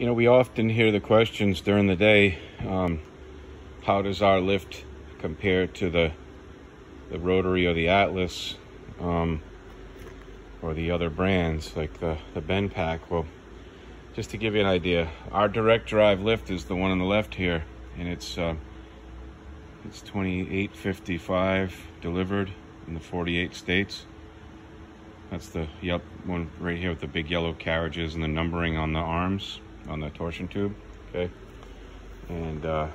You know, we often hear the questions during the day, um, how does our lift compare to the the Rotary or the Atlas um, or the other brands like the, the BendPak? Well, just to give you an idea, our direct drive lift is the one on the left here, and it's uh, it's 2855 delivered in the 48 states. That's the yep one right here with the big yellow carriages and the numbering on the arms on the torsion tube. Okay, and uh,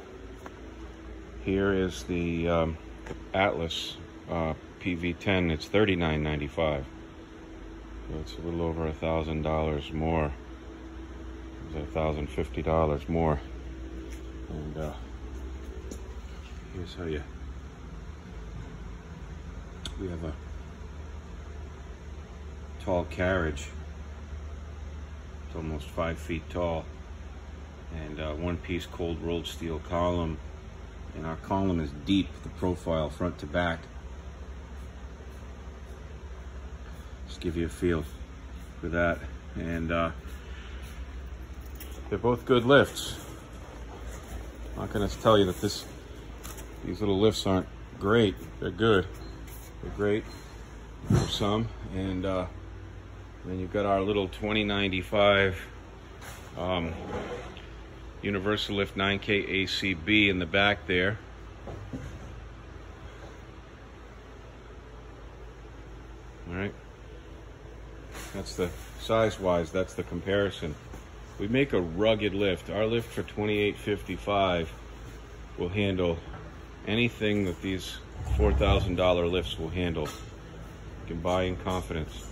here is the um, Atlas uh, PV10. It's 39.95. So it's a little over a thousand dollars more. It's a thousand fifty dollars more. And uh, here's how you. We have a tall carriage. Almost five feet tall. And uh, one piece cold rolled steel column. And our column is deep, the profile front to back. Just give you a feel for that. And uh, they're both good lifts. I'm not gonna tell you that this these little lifts aren't great. They're good. They're great for some. And uh, then you've got our little 2095 um, Universalift 9K ACB in the back there. All right. That's the size-wise, that's the comparison. We make a rugged lift. Our lift for 2855 will handle anything that these $4,000 lifts will handle. You can buy in confidence.